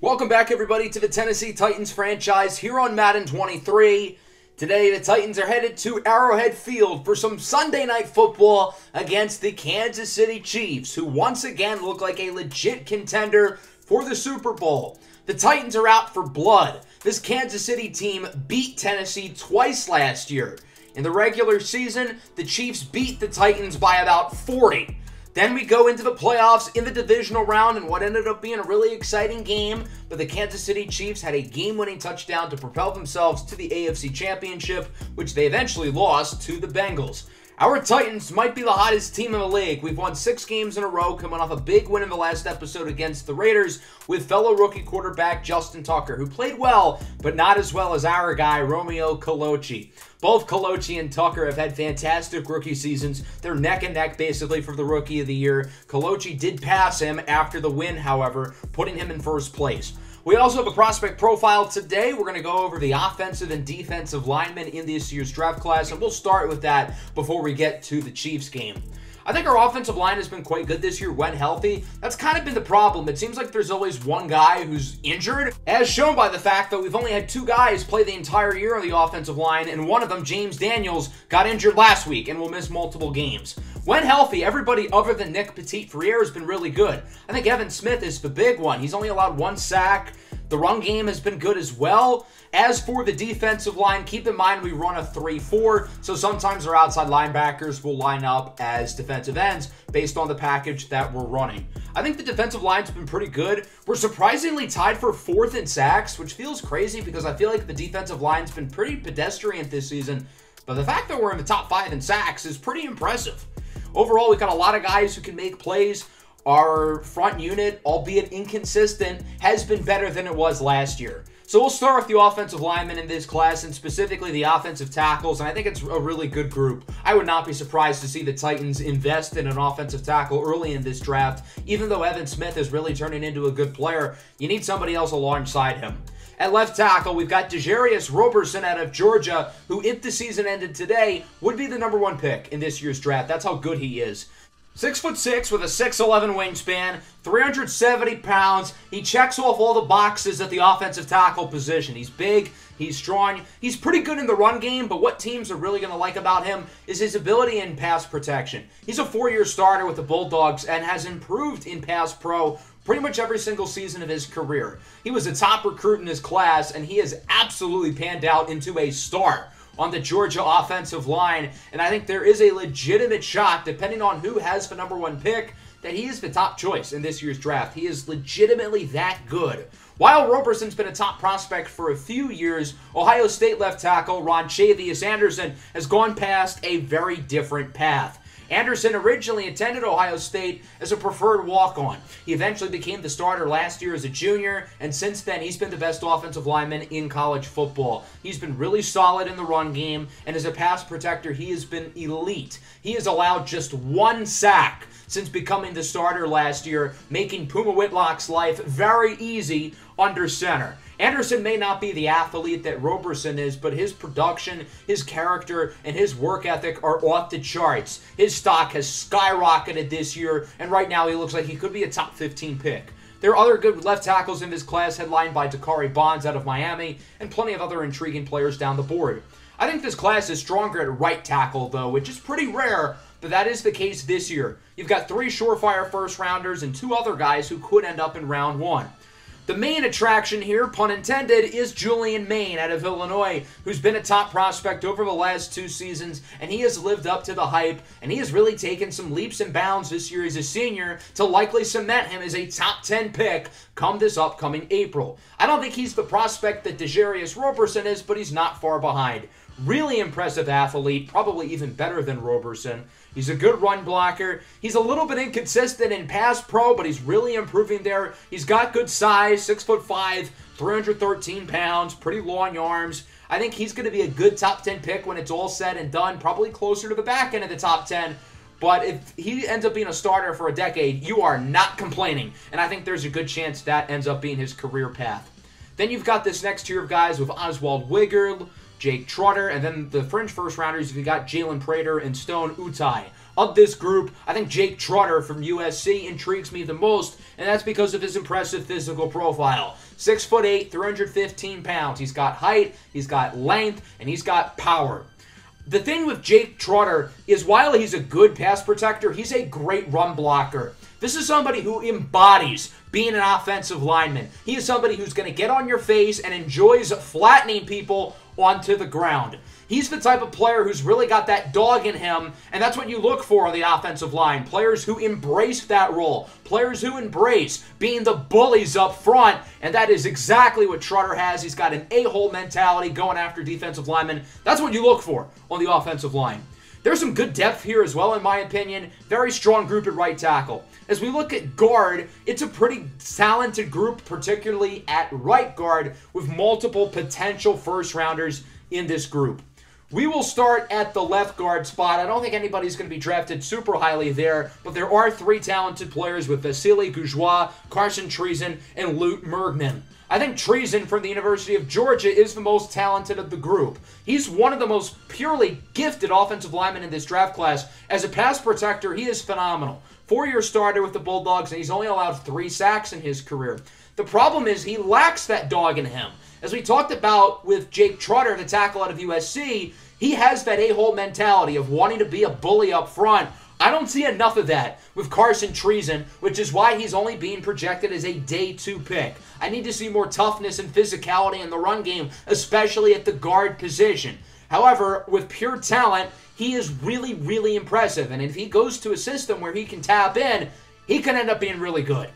Welcome back, everybody, to the Tennessee Titans franchise here on Madden 23. Today, the Titans are headed to Arrowhead Field for some Sunday night football against the Kansas City Chiefs, who once again look like a legit contender for the Super Bowl. The Titans are out for blood. This Kansas City team beat Tennessee twice last year. In the regular season, the Chiefs beat the Titans by about 40. Then we go into the playoffs in the divisional round and what ended up being a really exciting game. But the Kansas City Chiefs had a game winning touchdown to propel themselves to the AFC Championship, which they eventually lost to the Bengals. Our Titans might be the hottest team in the league. We've won six games in a row, coming off a big win in the last episode against the Raiders with fellow rookie quarterback Justin Tucker, who played well, but not as well as our guy, Romeo Coloci. Both Coloci and Tucker have had fantastic rookie seasons. They're neck and neck basically for the rookie of the year. Coloci did pass him after the win, however, putting him in first place. We also have a prospect profile today. We're going to go over the offensive and defensive linemen in this year's draft class, and we'll start with that before we get to the Chiefs game. I think our offensive line has been quite good this year when healthy. That's kind of been the problem. It seems like there's always one guy who's injured, as shown by the fact that we've only had two guys play the entire year on the offensive line, and one of them, James Daniels, got injured last week and will miss multiple games. When healthy, everybody other than Nick Petit-Frere has been really good. I think Evan Smith is the big one. He's only allowed one sack. The run game has been good as well. As for the defensive line, keep in mind we run a 3-4, so sometimes our outside linebackers will line up as defensive ends based on the package that we're running. I think the defensive line's been pretty good. We're surprisingly tied for fourth in sacks, which feels crazy because I feel like the defensive line's been pretty pedestrian this season, but the fact that we're in the top five in sacks is pretty impressive. Overall, we've got a lot of guys who can make plays. Our front unit, albeit inconsistent, has been better than it was last year. So we'll start with the offensive linemen in this class and specifically the offensive tackles, and I think it's a really good group. I would not be surprised to see the Titans invest in an offensive tackle early in this draft. Even though Evan Smith is really turning into a good player, you need somebody else alongside him. At left tackle, we've got Dejarius Roberson out of Georgia, who, if the season ended today, would be the number one pick in this year's draft. That's how good he is. Six foot six with a 6'11 wingspan, 370 pounds. He checks off all the boxes at the offensive tackle position. He's big, he's strong, he's pretty good in the run game, but what teams are really going to like about him is his ability in pass protection. He's a four year starter with the Bulldogs and has improved in pass pro pretty much every single season of his career. He was a top recruit in his class, and he has absolutely panned out into a star on the Georgia offensive line. And I think there is a legitimate shot, depending on who has the number one pick, that he is the top choice in this year's draft. He is legitimately that good. While Roberson's been a top prospect for a few years, Ohio State left tackle Ronchavius Anderson has gone past a very different path. Anderson originally attended Ohio State as a preferred walk on. He eventually became the starter last year as a junior, and since then, he's been the best offensive lineman in college football. He's been really solid in the run game, and as a pass protector, he has been elite. He has allowed just one sack since becoming the starter last year, making Puma Whitlock's life very easy under center. Anderson may not be the athlete that Roberson is, but his production, his character, and his work ethic are off the charts. His stock has skyrocketed this year, and right now he looks like he could be a top 15 pick. There are other good left tackles in this class, headlined by Dakari Bonds out of Miami, and plenty of other intriguing players down the board. I think this class is stronger at right tackle, though, which is pretty rare, but that is the case this year. You've got three surefire first rounders and two other guys who could end up in round one. The main attraction here, pun intended, is Julian Maine out of Illinois, who's been a top prospect over the last two seasons, and he has lived up to the hype, and he has really taken some leaps and bounds this year as a senior to likely cement him as a top 10 pick come this upcoming April. I don't think he's the prospect that Dejarius Roberson is, but he's not far behind. Really impressive athlete, probably even better than Roberson. He's a good run blocker. He's a little bit inconsistent in pass pro, but he's really improving there. He's got good size, six foot five, 313 pounds, pretty long arms. I think he's going to be a good top 10 pick when it's all said and done, probably closer to the back end of the top 10. But if he ends up being a starter for a decade, you are not complaining. And I think there's a good chance that ends up being his career path. Then you've got this next tier of guys with Oswald Wigger, Jake Trotter, and then the fringe first rounders, you've got Jalen Prater and Stone Utai. of this group, I think Jake Trotter from USC intrigues me the most, and that's because of his impressive physical profile. Six foot eight, 315 pounds. He's got height, he's got length, and he's got power. The thing with Jake Trotter is while he's a good pass protector, he's a great run blocker. This is somebody who embodies being an offensive lineman. He is somebody who's going to get on your face and enjoys flattening people onto the ground. He's the type of player who's really got that dog in him, and that's what you look for on the offensive line. Players who embrace that role, players who embrace being the bullies up front, and that is exactly what Trotter has. He's got an a hole mentality going after defensive linemen. That's what you look for on the offensive line. There's some good depth here as well, in my opinion. Very strong group at right tackle. As we look at guard, it's a pretty talented group, particularly at right guard, with multiple potential first rounders in this group. We will start at the left guard spot. I don't think anybody's going to be drafted super highly there, but there are three talented players with Vasily Gurzois, Carson Triezin, and Luke Mergman. I think Triezin from the University of Georgia is the most talented of the group. He's one of the most purely gifted offensive linemen in this draft class. As a pass protector, he is phenomenal. Four-year starter with the Bulldogs, and he's only allowed three sacks in his career. The problem is he lacks that dog in him. As we talked about with Jake Trotter, the tackle out of USC, he has that a-hole mentality of wanting to be a bully up front. I don't see enough of that with Carson Triezin, which is why he's only being projected as a day two pick. I need to see more toughness and physicality in the run game, especially at the guard position. However, with pure talent, he is really, really impressive. And if he goes to a system where he can tap in, he can end up being really good.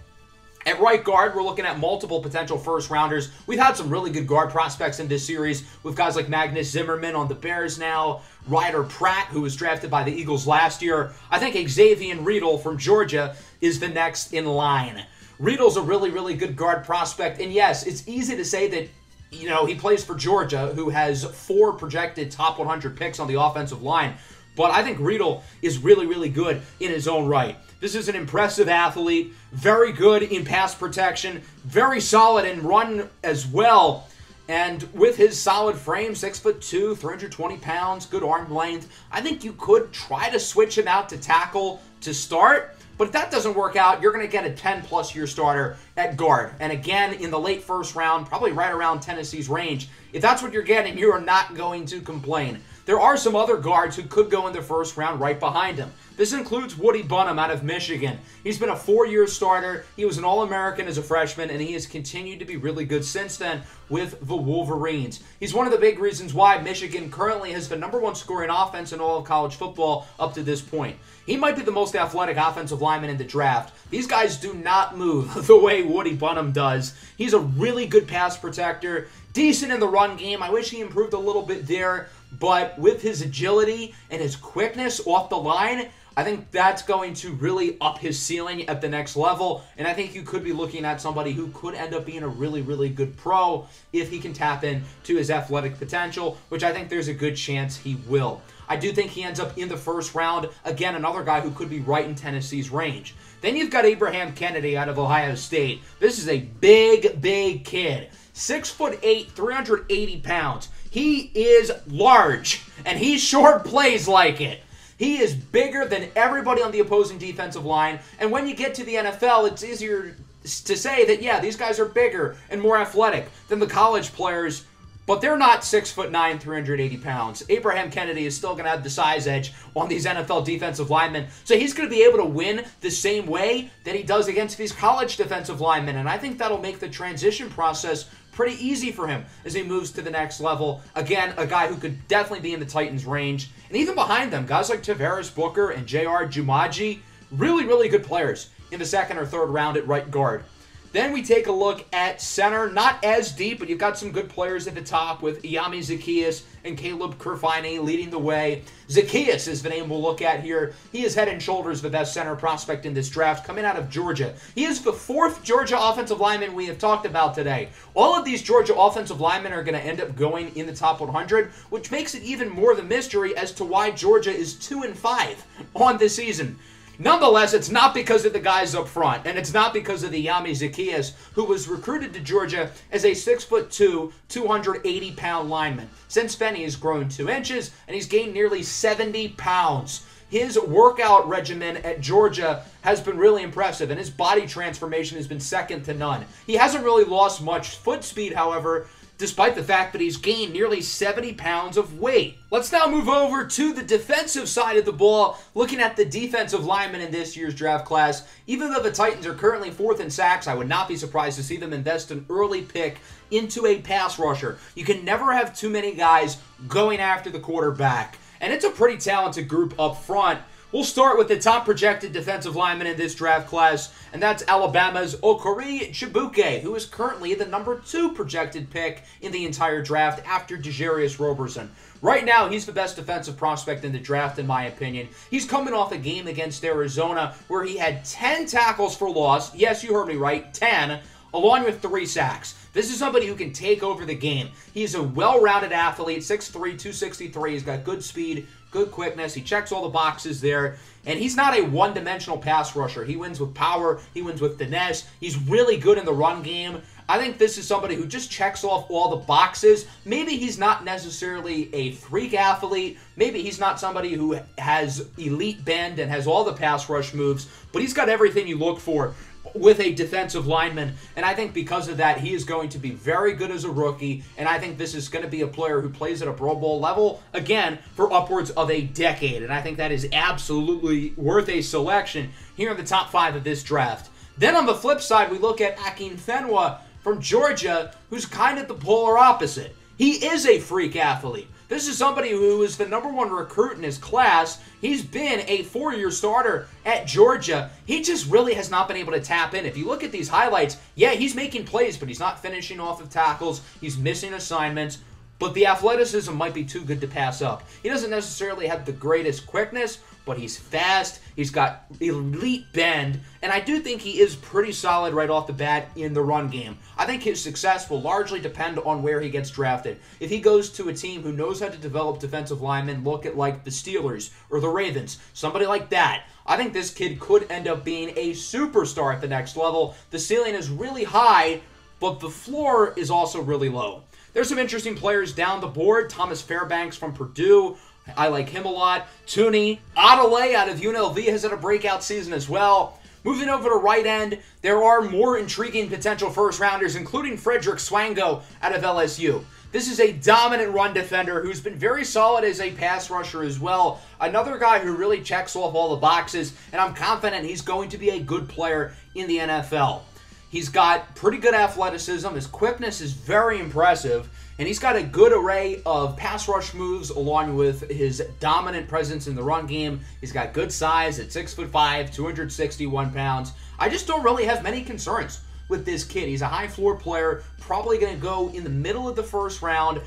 At right guard, we're looking at multiple potential first rounders. We've had some really good guard prospects in this series with guys like Magnus Zimmerman on the Bears now, Ryder Pratt, who was drafted by the Eagles last year. I think Xavier Riedel from Georgia is the next in line. Riedel's a really, really good guard prospect, and yes, it's easy to say that you know, he plays for Georgia, who has four projected top 100 picks on the offensive line. But I think Riedel is really, really good in his own right. This is an impressive athlete, very good in pass protection, very solid in run as well. And with his solid frame, six foot two, 320 pounds, good arm length, I think you could try to switch him out to tackle to start. But if that doesn't work out, you're going to get a 10 plus year starter at guard. And again, in the late first round, probably right around Tennessee's range. If that's what you're getting, you are not going to complain. There are some other guards who could go in the first round right behind him. This includes Woody Bunham out of Michigan. He's been a four year starter. He was an All American as a freshman, and he has continued to be really good since then with the Wolverines. He's one of the big reasons why Michigan currently has the number one scoring offense in all of college football up to this point. He might be the most athletic offensive lineman in the draft. These guys do not move the way Woody Bunham does. He's a really good pass protector, decent in the run game. I wish he improved a little bit there, but with his agility and his quickness off the line, I think that's going to really up his ceiling at the next level. And I think you could be looking at somebody who could end up being a really, really good pro if he can tap in to his athletic potential, which I think there's a good chance he will. I do think he ends up in the first round. Again, another guy who could be right in Tennessee's range. Then you've got Abraham Kennedy out of Ohio State. This is a big, big kid. Six foot eight, 380 pounds. He is large, and he short plays like it. He is bigger than everybody on the opposing defensive line. And when you get to the NFL, it's easier to say that, yeah, these guys are bigger and more athletic than the college players but they're not six foot nine, 380 pounds. Abraham Kennedy is still going to have the size edge on these NFL defensive linemen. So he's going to be able to win the same way that he does against these college defensive linemen. And I think that'll make the transition process pretty easy for him as he moves to the next level. Again, a guy who could definitely be in the Titans' range. And even behind them, guys like Tavares Booker and J.R. Jumaji, really, really good players in the second or third round at right guard. Then we take a look at center. Not as deep, but you've got some good players at the top with Eiyami Zaccheaus and Caleb Kerfine leading the way. Zaccheaus is the name we'll look at here. He is head and shoulders the best center prospect in this draft coming out of Georgia. He is the fourth Georgia offensive lineman we have talked about today. All of these Georgia offensive linemen are going to end up going in the top 100, which makes it even more the mystery as to why Georgia is 2 and 5 on this season. Nonetheless, it's not because of the guys up front, and it's not because of the Yami Zaccheaus, who was recruited to Georgia as a 6'2", 280-pound lineman. Since then, he has grown 2 inches, and he's gained nearly 70 pounds. his workout regimen at Georgia has been really impressive, and his body transformation has been second to none. He hasn't really lost much foot speed, however, despite the fact that he's gained nearly 70 pounds of weight. Let's now move over to the defensive side of the ball, looking at the defensive linemen in this year's draft class. Even though the Titans are currently fourth in sacks, I would not be surprised to see them invest an early pick into a pass rusher. You can never have too many guys going after the quarterback. And it's a pretty talented group up front. We'll start with the top projected defensive lineman in this draft class, and that's Alabama's Okwuru Chibuke, who is currently the number two projected pick in the entire draft after Dejarius Roberson. Right now, he's the best defensive prospect in the draft, in my opinion. He's coming off a game against Arizona where he had 10 tackles for loss. Yes, you heard me right, 10, along with three sacks. This is somebody who can take over the game. He's a well-rounded athlete, 6'3", 263. He's got good speed, good quickness. He checks all the boxes there. And he's not a one-dimensional pass rusher. He wins with power. He wins with finesse. He's really good in the run game. I think this is somebody who just checks off all the boxes. Maybe he's not necessarily a freak athlete. Maybe he's not somebody who has elite bend and has all the pass rush moves, but he's got everything you look for with a defensive lineman. And I think because of that, he is going to be very good as a rookie. And I think this is going to be a player who plays at a Pro Bowl level, again, for upwards of a decade. And I think that is absolutely worth a selection here in the top five of this draft. Then on the flip side, we look at Akinfenwa from Georgia, who's kind of the polar opposite. He is a freak athlete. This is somebody who is the number one recruit in his class. He's been a four year starter at Georgia. He just really has not been able to tap in. If you look at these highlights, yeah, he's making plays, but he's not finishing off of tackles. He's missing assignments but the athleticism might be too good to pass up. He doesn't necessarily have the greatest quickness, but he's fast. He's got elite bend, and I do think he is pretty solid right off the bat in the run game. I think his success will largely depend on where he gets drafted. If he goes to a team who knows how to develop defensive linemen, look at like the Steelers or the Ravens, somebody like that. I think this kid could end up being a superstar at the next level. The ceiling is really high, but the floor is also really low. There's some interesting players down the board. Thomas Fairbanks from Purdue. I like him a lot. Tuni Adelaide out of UNLV has had a breakout season as well. Moving over to right end, there are more intriguing potential first rounders, including Frederick Swango out of LSU. This is a dominant run defender who's been very solid as a pass rusher as well. Another guy who really checks off all the boxes, and I'm confident he's going to be a good player in the NFL. He's got pretty good athleticism. His quickness is very impressive. And he's got a good array of pass rush moves along with his dominant presence in the run game. He's got good size at 6'5, 261 pounds. I just don't really have many concerns with this kid. He's a high floor player, probably going to go in the middle of the first round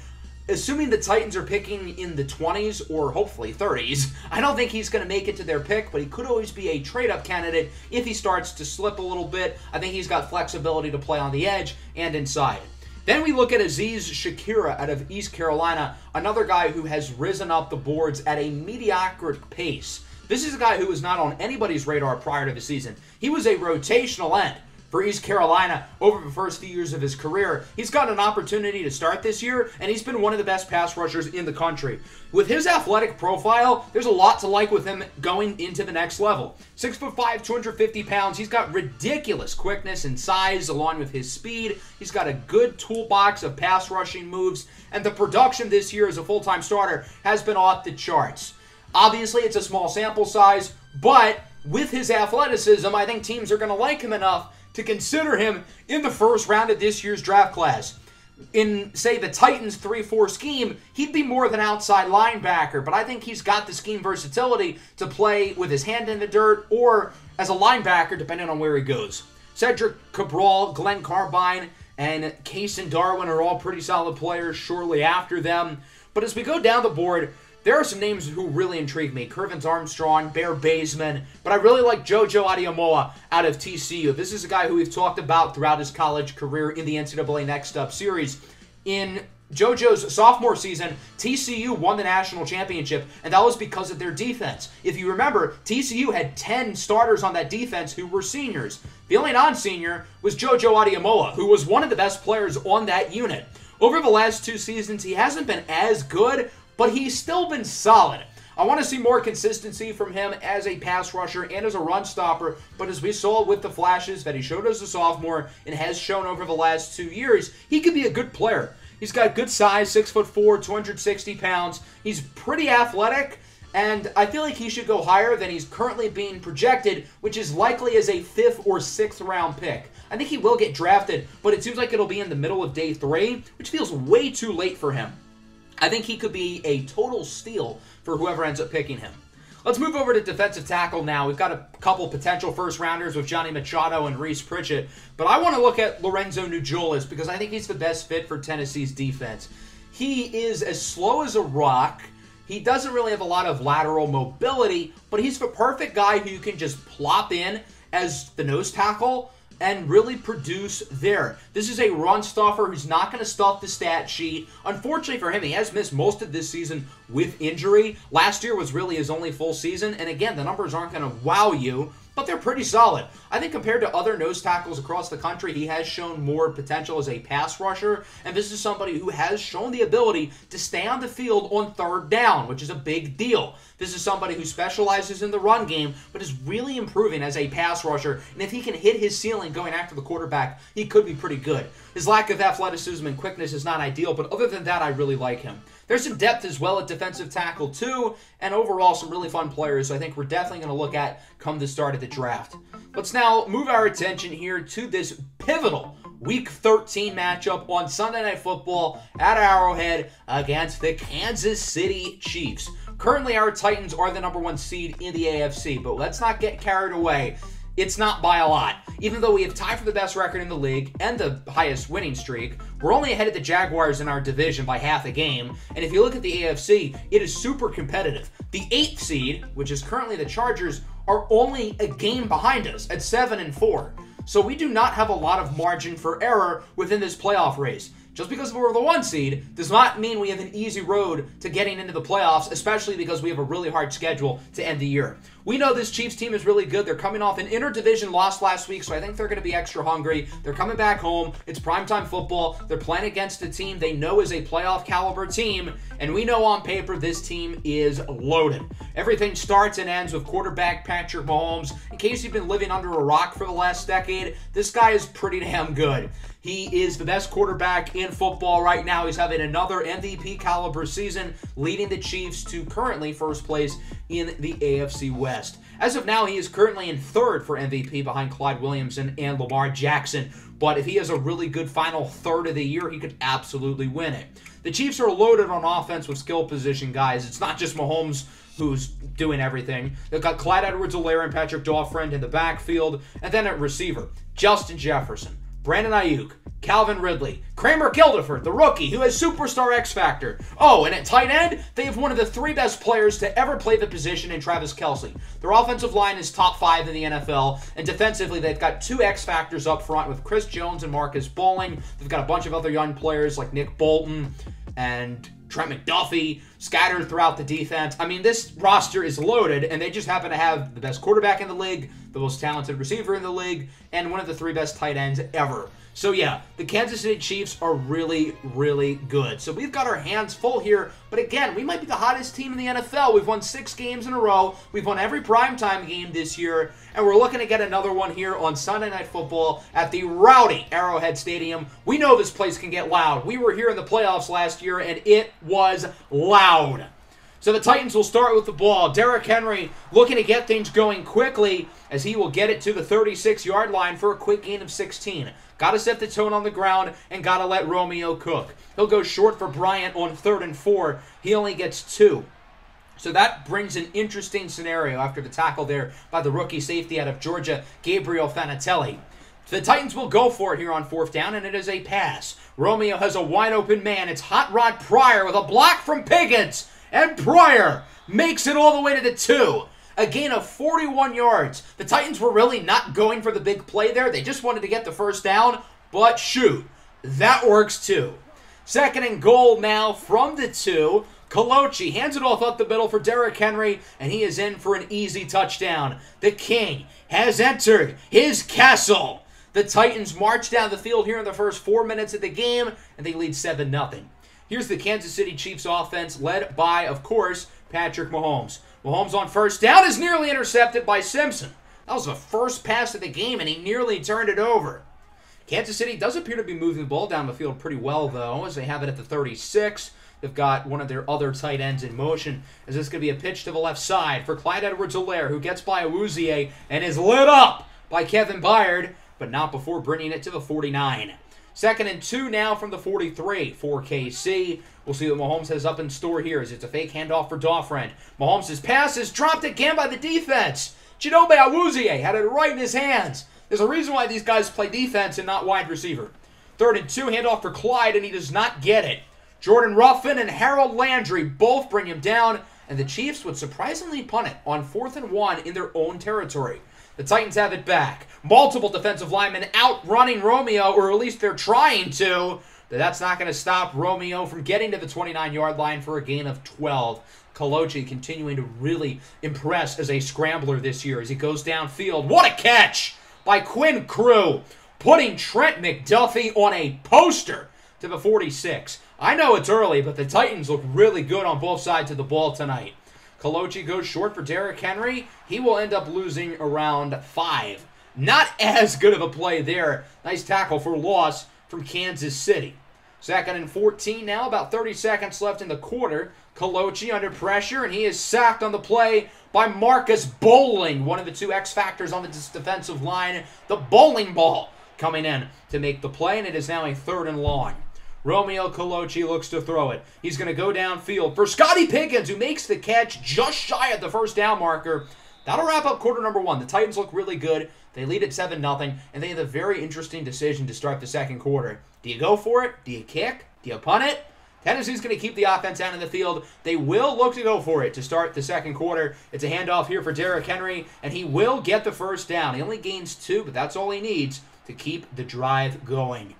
assuming the Titans are picking in the 20s or hopefully 30s, I don't think he's going to make it to their pick, but he could always be a trade up candidate if he starts to slip a little bit. I think he's got flexibility to play on the edge and inside. Then we look at Aziz Shakira out of East Carolina, another guy who has risen up the boards at a mediocre pace. This is a guy who was not on anybody's radar prior to the season. He was a rotational end for East Carolina over the first few years of his career. He's got an opportunity to start this year, and he's been one of the best pass rushers in the country. With his athletic profile, there's a lot to like with him going into the next level. 6'5, 250 pounds. He's got ridiculous quickness and size along with his speed. He's got a good toolbox of pass rushing moves, and the production this year as a full time starter has been off the charts. Obviously, it's a small sample size, but with his athleticism, I think teams are going to like him enough to consider him in the first round of this year's draft class. In, say, the Titans 3 4 scheme, he'd be more of an outside linebacker, but I think he's got the scheme versatility to play with his hand in the dirt or as a linebacker, depending on where he goes. Cedric Cabral, Glenn Carbine, and Case and Darwin are all pretty solid players shortly after them. But as we go down the board, there are some names who really intrigue me. Curvins Armstrong, Bear Baseman, but I really like JoJo Adeomowa out of TCU. This is a guy who we've talked about throughout his college career in the NCAA Next Up series. In JoJo's sophomore season, TCU won the national championship, and that was because of their defense. If you remember, TCU had 10 starters on that defense who were seniors. The only non senior was JoJo Adeomowa, who was one of the best players on that unit. Over the last two seasons, he hasn't been as good, but he's still been solid. I want to see more consistency from him as a pass rusher and as a run stopper, but as we saw with the flashes that he showed as a sophomore and has shown over the last two years, he could be a good player. He's got good size, six foot four, 260 pounds. He's pretty athletic, and I feel like he should go higher than he's currently being projected, which is likely as a fifth or sixth round pick. I think he will get drafted, but it seems like it'll be in the middle of day three, which feels way too late for him. I think he could be a total steal for whoever ends up picking him. Let's move over to defensive tackle now. We've got a couple potential first rounders with Johnny Machado and Reese Pritchett, but I want to look at Lorenzo Nugaolis because I think he's the best fit for Tennessee's defense. He is as slow as a rock. He doesn't really have a lot of lateral mobility, but he's the perfect guy who you can just plop in as the nose tackle and really produce there. This is a run stuffer who's not going to stuff the stat sheet. Unfortunately for him, he has missed most of this season with injury. Last year was really his only full season, and again, the numbers aren't going to wow you, but they're pretty solid. I think compared to other nose tackles across the country, he has shown more potential as a pass rusher, and this is somebody who has shown the ability to stay on the field on third down, which is a big deal. This is somebody who specializes in the run game, but is really improving as a pass rusher, and if he can hit his ceiling going after the quarterback, he could be pretty good. His lack of athleticism and quickness is not ideal, but other than that, I really like him. There's some depth as well at defensive tackle, too, and overall some really fun players, so I think we're definitely going to look at come the start of the draft. Let's now move our attention here to this pivotal Week 13 matchup on Sunday Night Football at Arrowhead against the Kansas City Chiefs. Currently, our Titans are the number one seed in the AFC, but let's not get carried away. It's not by a lot. Even though we have tied for the best record in the league and the highest winning streak, we're only ahead of the Jaguars in our division by half a game. And if you look at the AFC, it is super competitive. The eighth seed, which is currently the Chargers, are only a game behind us at 7 and 4. So we do not have a lot of margin for error within this playoff race. Just because we're the one seed does not mean we have an easy road to getting into the playoffs, especially because we have a really hard schedule to end the year. We know this Chiefs team is really good. They're coming off an interdivision loss last week, so I think they're going to be extra hungry. They're coming back home. It's primetime football. They're playing against a team they know is a playoff caliber team, and we know on paper this team is loaded. Everything starts and ends with quarterback Patrick Mahomes. In case you've been living under a rock for the last decade, this guy is pretty damn good. He is the best quarterback in football right now. He's having another MVP caliber season, leading the Chiefs to currently first place in the AFC West. As of now, he is currently in third for MVP behind Clyde Williamson and Lamar Jackson. But if he has a really good final third of the year, he could absolutely win it. The Chiefs are loaded on offense with skill position guys. It's not just Mahomes who's doing everything. They've got Clyde Edwards-Helaire and Patrick Daughtry in the backfield. And then at receiver, Justin Jefferson. Brandon Aiyuk, Calvin Ridley, Kramer Gildeford, the rookie who has superstar X Factor. Oh, and at tight end, they have one of the three best players to ever play the position in Travis Kelce. Their offensive line is top five in the NFL, and defensively, they've got two X Factors up front with Chris Jones and Marcus Bowling. They've got a bunch of other young players like Nick Bolton and Trent McDuffie scattered throughout the defense. I mean, this roster is loaded, and they just happen to have the best quarterback in the league, the most talented receiver in the league, and one of the three best tight ends ever. So yeah, the Kansas City Chiefs are really, really good. So we've got our hands full here, but again, we might be the hottest team in the NFL. We've won six games in a row. We've won every primetime game this year, and we're looking to get another one here on Sunday Night Football at the rowdy Arrowhead Stadium. We know this place can get loud. We were here in the playoffs last year, and it was loud. So the Titans will start with the ball. Derrick Henry looking to get things going quickly as he will get it to the 36 yard line for a quick gain of 16. Got to set the tone on the ground and got to let Romeo cook. He'll go short for Bryant on third and four. He only gets two. So that brings an interesting scenario after the tackle there by the rookie safety out of Georgia, Gabriel Fanatelli. The Titans will go for it here on fourth down, and it is a pass. Romeo has a wide open man. It's Hot Rod Pryor with a block from Pickens, and Pryor makes it all the way to the two a gain of 41 yards. The Titans were really not going for the big play there. They just wanted to get the first down, but shoot, that works too. Second and goal now from the two. Kalochi hands it off up the middle for Derrick Henry, and he is in for an easy touchdown. The King has entered his castle. The Titans march down the field here in the first four minutes of the game, and they lead 7 0. Here's the Kansas City Chiefs offense, led by, of course, Patrick Mahomes. Mahomes on first down is nearly intercepted by Simpson. That was the first pass of the game, and he nearly turned it over. Kansas City does appear to be moving the ball down the field pretty well, though, as they have it at the 36. They've got one of their other tight ends in motion. Is this going to be a pitch to the left side for Clyde Edwards-Helaire, who gets by Awuzie and is lit up by Kevin Byard, but not before bringing it to the 49. Second and two now from the 43 for KC. We'll see what Mahomes has up in store here as it's a fake handoff for Daufriend. Mahomes' pass is dropped again by the defense. Chidobe Awuzie had it right in his hands. There's a reason why these guys play defense and not wide receiver. Third and two, handoff for Clyde, and he does not get it. Jordan Ruffin and Harold Landry both bring him down, and the Chiefs would surprisingly punt it on fourth and one in their own territory. The Titans have it back. Multiple defensive linemen outrunning Romeo, or at least they're trying to. But that's not going to stop Romeo from getting to the 29 yard line for a gain of 12. Kalochi continuing to really impress as a scrambler this year as he goes downfield. What a catch by Quinn Crew, putting Trent McDuffie on a poster to the 46. I know it's early, but the Titans look really good on both sides of the ball tonight. Kalochi goes short for Derrick Henry. He will end up losing around five. Not as good of a play there. Nice tackle for loss from Kansas City. Second and 14 now, about 30 seconds left in the quarter. Kalochi under pressure, and he is sacked on the play by Marcus Bowling, one of the two X factors on the defensive line. The bowling ball coming in to make the play, and it is now a third and long. Romeo Kalochi looks to throw it. He's going to go downfield for Scotty Pickens, who makes the catch just shy of the first down marker. That'll wrap up quarter number one. The Titans look really good. They lead at 7 0, and they have a very interesting decision to start the second quarter. Do you go for it? Do you kick? Do you punt it? Tennessee's going to keep the offense out in the field. They will look to go for it to start the second quarter. It's a handoff here for Derrick Henry, and he will get the first down. He only gains two, but that's all he needs to keep the drive going.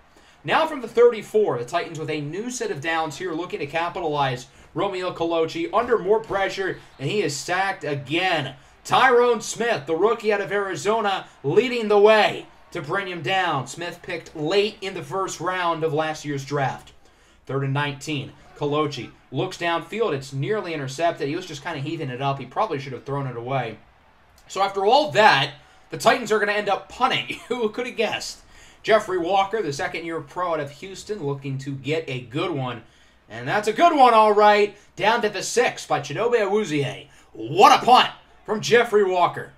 Now from the 34, the Titans with a new set of downs here looking to capitalize. Romeo Kalochi under more pressure, and he is sacked again. Tyrone Smith, the rookie out of Arizona, leading the way to bring him down. Smith picked late in the first round of last year's draft. Third and 19. Kalochi looks downfield. It's nearly intercepted. He was just kind of heaving it up. He probably should have thrown it away. So after all that, the Titans are going to end up punting. Who could have guessed? Jeffrey Walker, the second year pro out of Houston, looking to get a good one. And that's a good one, all right. Down to the six by Chidobe Awuzie. What a punt from Jeffrey Walker.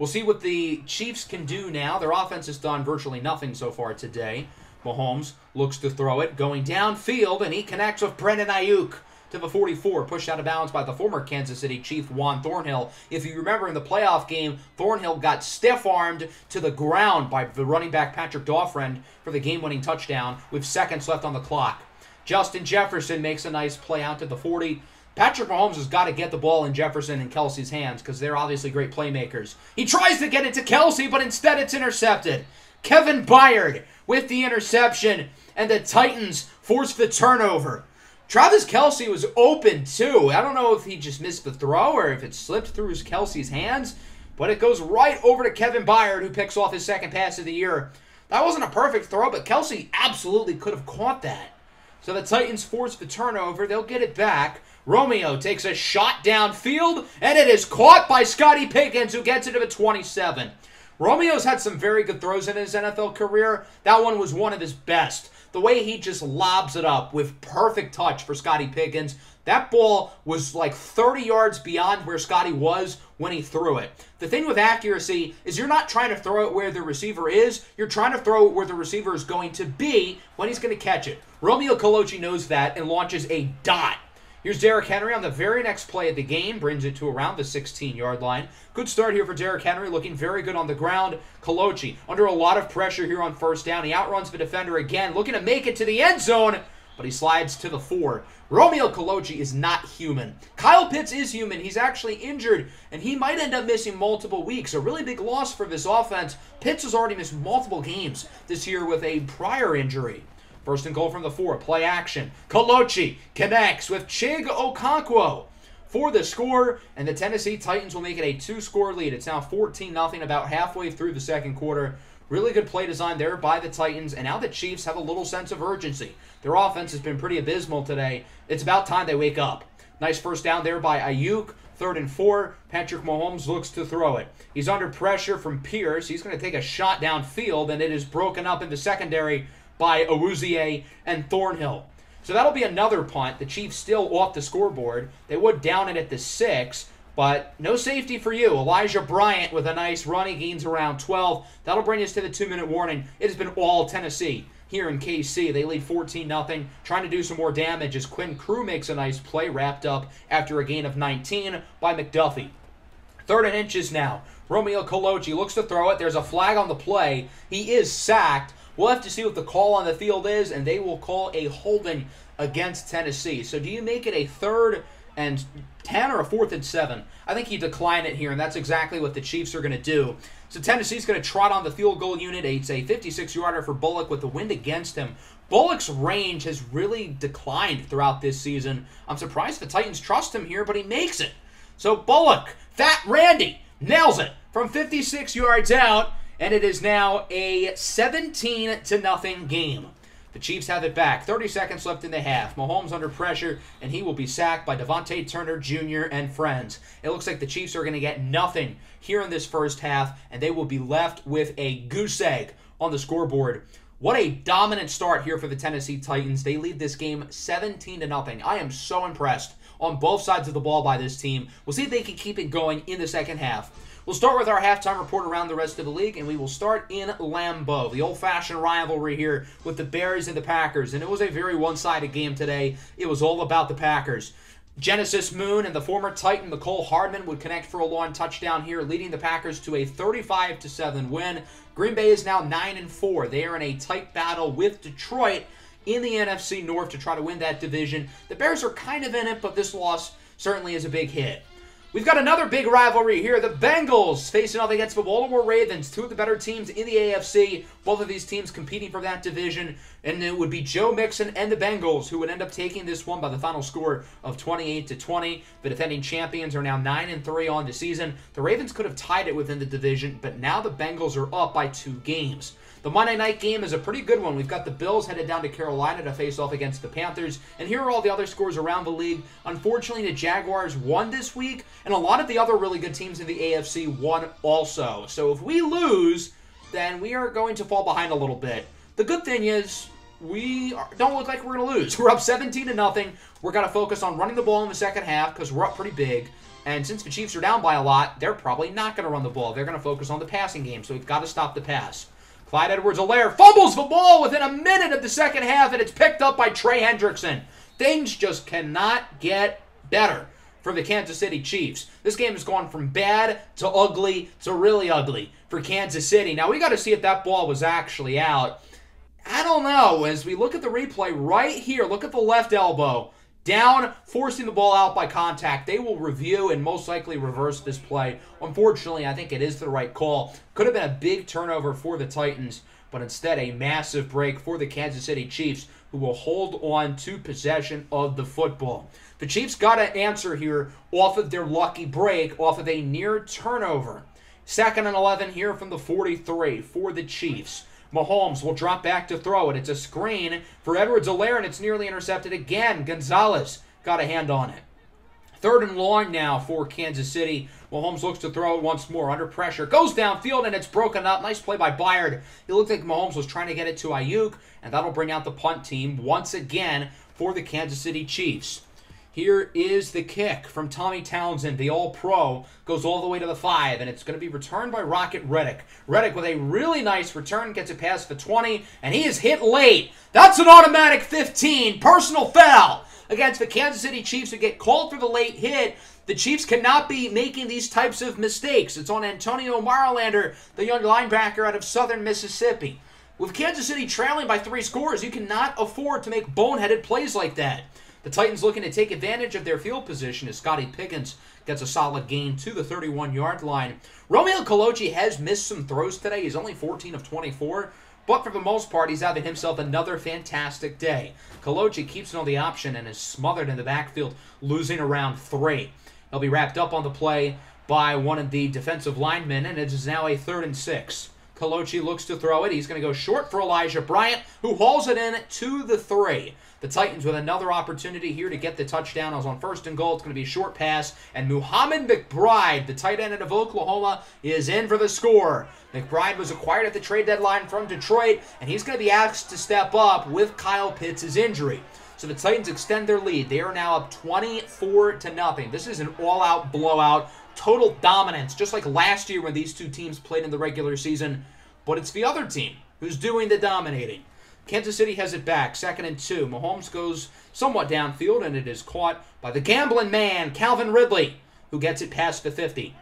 We'll see what the Chiefs can do now. Their offense has done virtually nothing so far today. Mahomes looks to throw it, going downfield, and he connects with Brandon Aiyuk to the 44, pushed out of bounds by the former Kansas City Chief Juan Thornhill. If you remember in the playoff game, Thornhill got stiff armed to the ground by the running back Patrick Daufriend for the game winning touchdown with seconds left on the clock. Justin Jefferson makes a nice play out to the 40. Patrick Mahomes has got to get the ball in Jefferson and Kelce's hands because they're obviously great playmakers. He tries to get it to Kelce, but instead it's intercepted. Kevin Byard with the interception, and the Titans force the turnover. Travis Kelce was open too. I don't know if he just missed the throw or if it slipped through his Kelce's hands, but it goes right over to Kevin Byard, who picks off his second pass of the year. That wasn't a perfect throw, but Kelce absolutely could have caught that. So the Titans force the turnover. They'll get it back. Romeo takes a shot downfield, and it is caught by Scotty Pickens, who gets it to the 27. Romeo's had some very good throws in his NFL career. That one was one of his best. The way he just lobs it up with perfect touch for Scotty Pickens. That ball was like 30 yards beyond where Scotty was when he threw it. The thing with accuracy is you're not trying to throw it where the receiver is, you're trying to throw it where the receiver is going to be when he's going to catch it. Romeo Kalochi knows that and launches a dot Here's Derrick Henry on the very next play of the game, brings it to around the 16 yard line. Good start here for Derrick Henry, looking very good on the ground. Kalochi under a lot of pressure here on first down. He outruns the defender again, looking to make it to the end zone, but he slides to the four. Romeo Kalochi is not human. Kyle Pitts is human. He's actually injured, and he might end up missing multiple weeks. A really big loss for this offense. Pitts has already missed multiple games this year with a prior injury. First and goal from the four. Play action. Kalochi connects with Chig Okonkwo for the score, and the Tennessee Titans will make it a two-score lead. It's now 14 0 about halfway through the second quarter. Really good play design there by the Titans, and now the Chiefs have a little sense of urgency. Their offense has been pretty abysmal today. It's about time they wake up. Nice first down there by Aiyuk. Third and four. Patrick Mahomes looks to throw it. He's under pressure from Pierce. He's going to take a shot downfield, and it is broken up in the secondary by Awuzie and Thornhill. So that'll be another punt. The Chiefs still off the scoreboard. They would down it at the six, but no safety for you. Elijah Bryant with a nice run. He gains around 12. That'll bring us to the two minute warning. It has been all Tennessee here in KC. They lead 14 0, trying to do some more damage as Quinn Crew makes a nice play wrapped up after a gain of 19 by McDuffie. Third and inches now. Romeo Colucci looks to throw it. There's a flag on the play. He is sacked. We'll have to see what the call on the field is, and they will call a holding against Tennessee. So do you make it a third and 10 or a fourth and 7? I think you decline it here, and that's exactly what the Chiefs are going to do. So Tennessee's going to trot on the field goal unit. It's a 56 yarder for Bullock with the wind against him. Bullock's range has really declined throughout this season. I'm surprised the Titans trust him here, but he makes it. So Bullock, Fat Randy, nails it from 56 yards out and it is now a 17 to nothing game. The Chiefs have it back. 30 seconds left in the half. Mahomes under pressure, and he will be sacked by Devontae Turner Jr. and friends. It looks like the Chiefs are going to get nothing here in this first half, and they will be left with a goose egg on the scoreboard. What a dominant start here for the Tennessee Titans. They lead this game 17 to nothing. I am so impressed on both sides of the ball by this team. We'll see if they can keep it going in the second half. We'll start with our halftime report around the rest of the league, and we will start in Lambeau, the old fashioned rivalry here with the Bears and the Packers. And it was a very one sided game today. It was all about the Packers. Genesis Moon and the former Titan Mecole Hardman would connect for a long touchdown here, leading the Packers to a 35 7 win. Green Bay is now 9 and 4. They are in a tight battle with Detroit in the NFC North to try to win that division. The Bears are kind of in it, but this loss certainly is a big hit. We've got another big rivalry here. The Bengals facing off against the Baltimore Ravens, two of the better teams in the AFC. Both of these teams competing for that division. And it would be Joe Mixon and the Bengals who would end up taking this one by the final score of 28 to 20. The defending champions are now 9 and 3 on the season. The Ravens could have tied it within the division, but now the Bengals are up by two games. The Monday night game is a pretty good one. We've got the Bills headed down to Carolina to face off against the Panthers. And here are all the other scores around the league. Unfortunately, the Jaguars won this week, and a lot of the other really good teams in the AFC won also. So if we lose, then we are going to fall behind a little bit. The good thing is, we are, don't look like we're going to lose. We're up 17 to nothing. We're going to focus on running the ball in the second half because we're up pretty big. And since the Chiefs are down by a lot, they're probably not going to run the ball. They're going to focus on the passing game. So we've got to stop the pass. Clyde Edwards-Helaire fumbles the ball within a minute of the second half, and it's picked up by Trey Hendrickson. Things just cannot get better for the Kansas City Chiefs. This game has gone from bad to ugly to really ugly for Kansas City. Now, we got to see if that ball was actually out. I don't know. As we look at the replay right here, look at the left elbow down, forcing the ball out by contact. They will review and most likely reverse this play. Unfortunately, I think it is the right call. Could have been a big turnover for the Titans, but instead a massive break for the Kansas City Chiefs, who will hold on to possession of the football. The Chiefs got an answer here off of their lucky break, off of a near turnover. Second and 11 here from the 43 for the Chiefs. Mahomes will drop back to throw it. It's a screen for Edwards-Helaire, and it's nearly intercepted again. Gonzalez got a hand on it. Third and long now for Kansas City. Mahomes looks to throw it once more under pressure. Goes downfield and it's broken up. Nice play by Byard. It looked like Mahomes was trying to get it to Aiyuk, and that'll bring out the punt team once again for the Kansas City Chiefs. Here is the kick from Tommy Townsend, the All Pro, goes all the way to the five, and it's going to be returned by Rocket Reddick. Reddick with a really nice return gets it past the 20, and he is hit late. That's an automatic 15, personal foul against the Kansas City Chiefs who get called for the late hit. The Chiefs cannot be making these types of mistakes. It's on Antonio Marlander, the young linebacker out of southern Mississippi. With Kansas City trailing by three scores, you cannot afford to make boneheaded plays like that. The Titans looking to take advantage of their field position as Scotty Pickens gets a solid gain to the 31 yard line. Romeo Colucci has missed some throws today. He's only 14 of 24, but for the most part, he's having himself another fantastic day. Colucci keeps on the option and is smothered in the backfield, losing around three. He'll be wrapped up on the play by one of the defensive linemen, and it is now a third and six. Colochi looks to throw it. He's going to go short for Elijah Bryant, who hauls it in to the three. The Titans with another opportunity here to get the touchdown. I was on first and goal. It's going to be a short pass. And Muhammad McBride, the tight end of Oklahoma, is in for the score. McBride was acquired at the trade deadline from Detroit, and he's going to be asked to step up with Kyle Pitts' injury. So the Titans extend their lead. They are now up 24 to nothing. This is an all-out blowout, total dominance, just like last year when these two teams played in the regular season. But it's the other team who's doing the dominating. Kansas City has it back, second and two. Mahomes goes somewhat downfield, and it is caught by the gambling man, Calvin Ridley, who gets it past the 50.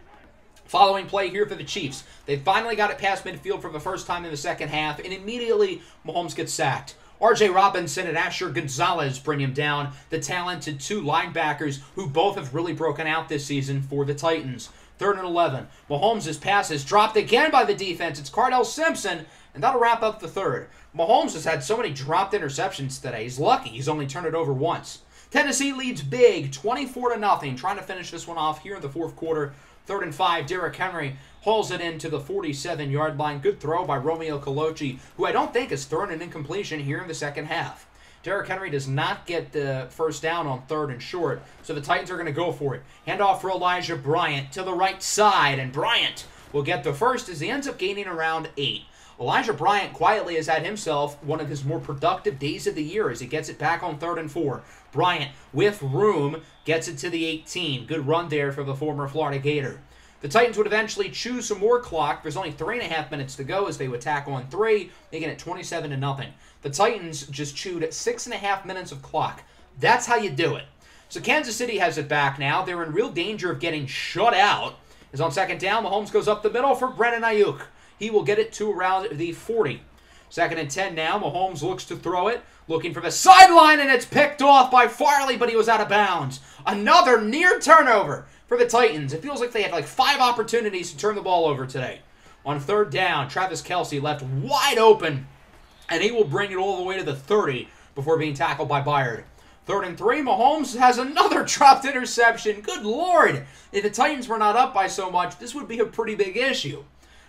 Following play here for the Chiefs. They finally got it past midfield for the first time in the second half, and immediately Mahomes gets sacked. RJ Robinson and Asher Gonzalez bring him down, the talented two linebackers who both have really broken out this season for the Titans. Third and 11. Mahomes' pass is dropped again by the defense. It's Cardell Simpson, and that'll wrap up the third. Mahomes has had so many dropped interceptions today. He's lucky he's only turned it over once. Tennessee leads big, 24 to nothing, trying to finish this one off here in the fourth quarter. Third and five, Derrick Henry hauls it into the 47 yard line. Good throw by Romeo Colochi, who I don't think has thrown an incompletion here in the second half. Derrick Henry does not get the first down on third and short, so the Titans are going to go for it. Hand off for Elijah Bryant to the right side, and Bryant will get the first as he ends up gaining around eight. Elijah Bryant quietly has had himself one of his more productive days of the year as he gets it back on third and four. Bryant, with room, gets it to the 18. Good run there for the former Florida Gator. The Titans would eventually choose some more clock. There's only three and a half minutes to go as they would tack on three, making it 27 to nothing. The Titans just chewed six and a half minutes of clock. That's how you do it. So Kansas City has it back now. They're in real danger of getting shut out. Is on second down. Mahomes goes up the middle for Brandon Aiyuk. He will get it to around the 40. Second and 10 now. Mahomes looks to throw it, looking for the sideline, and it's picked off by Farley, but he was out of bounds. Another near turnover for the Titans. It feels like they had like five opportunities to turn the ball over today. On third down, Travis Kelce left wide open, and he will bring it all the way to the 30 before being tackled by Byard. Third and three, Mahomes has another dropped interception. Good lord! If the Titans were not up by so much, this would be a pretty big issue.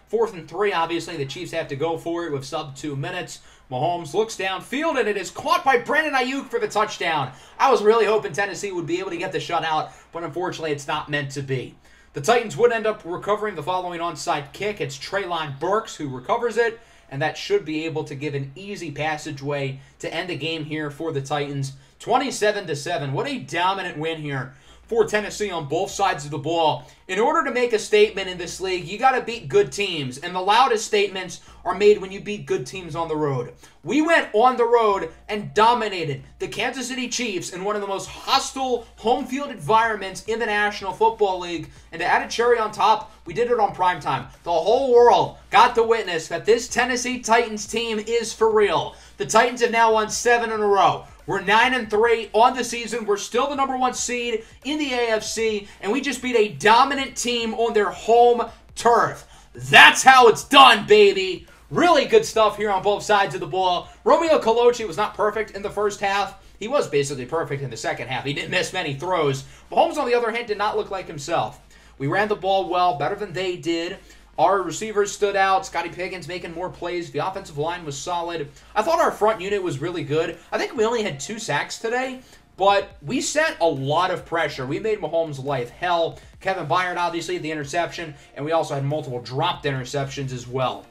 Fourth and three, obviously, the Chiefs have to go for it with sub two minutes. Mahomes looks downfield, and it is caught by Brandon Aiyuk for the touchdown. I was really hoping Tennessee would be able to get the shutout, but unfortunately, it's not meant to be. The Titans would end up recovering the following onside kick. It's Treylon Burks who recovers it, and that should be able to give an easy passageway to end the game here for the Titans. 27 to 7. What a dominant win here for Tennessee on both sides of the ball. In order to make a statement in this league, you got to beat good teams, and the loudest statements are made when you beat good teams on the road. We went on the road and dominated the Kansas City Chiefs in one of the most hostile home field environments in the National Football League, and to add a cherry on top, we did it on prime time. The whole world got to witness that this Tennessee Titans team is for real. The Titans have now won seven in a row. We're 9 and 3 on the season. We're still the number 1 seed in the AFC and we just beat a dominant team on their home turf. That's how it's done, baby. Really good stuff here on both sides of the ball. Romeo Colochi was not perfect in the first half. He was basically perfect in the second half. He didn't miss many throws. Mahomes, on the other hand, did not look like himself. We ran the ball well, better than they did. Our receivers stood out. Scotty Pickens making more plays. The offensive line was solid. I thought our front unit was really good. I think we only had two sacks today, but we sent a lot of pressure. We made Mahomes' life hell. Kevin Byard, obviously, the interception, and we also had multiple dropped interceptions as well.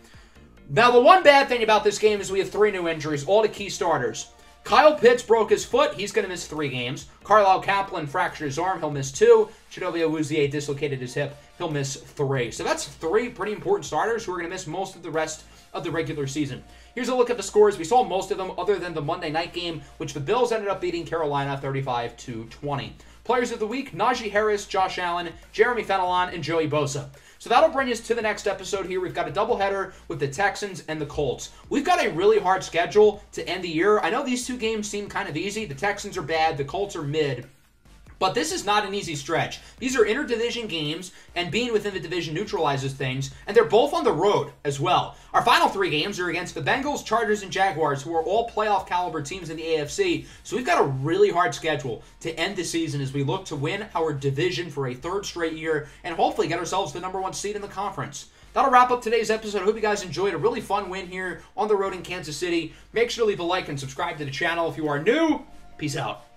Now, the one bad thing about this game is we have three new injuries, all the key starters. Kyle Pitts broke his foot. He's going to miss three games. Carlisle Kaplan fractured his arm. He'll miss two. Chidobe Awuzie dislocated his hip. He'll miss three. So that's three pretty important starters who are going to miss most of the rest of the regular season. Here's a look at the scores. We saw most of them other than the Monday night game, which the Bills ended up beating Carolina 35 to 20. Players of the week, Najee Harris, Josh Allen, Jeremy Fenelon, and Joey Bosa. So that'll bring us to the next episode here. We've got a doubleheader with the Texans and the Colts. We've got a really hard schedule to end the year. I know these two games seem kind of easy. The Texans are bad, the Colts are mid. But this is not an easy stretch. These are interdivision games, and being within the division neutralizes things, and they're both on the road as well. Our final three games are against the Bengals, Chargers, and Jaguars, who are all playoff caliber teams in the AFC. So we've got a really hard schedule to end the season as we look to win our division for a third straight year and hopefully get ourselves the number one seed in the conference. that'll wrap up today's episode. I hope you guys enjoyed a really fun win here on the road in Kansas City. Make sure to leave a like and subscribe to the channel if you are new. Peace out.